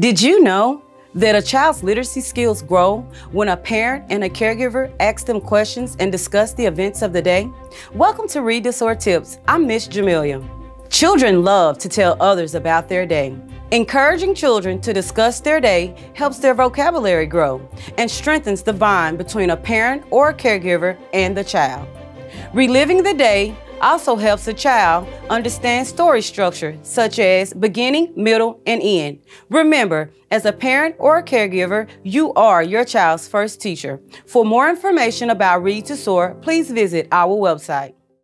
Did you know that a child's literacy skills grow when a parent and a caregiver ask them questions and discuss the events of the day? Welcome to Read to Soar Tips. I'm Miss Jamelia. Children love to tell others about their day. Encouraging children to discuss their day helps their vocabulary grow and strengthens the bond between a parent or a caregiver and the child. Reliving the day also helps a child understand story structure, such as beginning, middle, and end. Remember, as a parent or a caregiver, you are your child's first teacher. For more information about Read to Soar, please visit our website.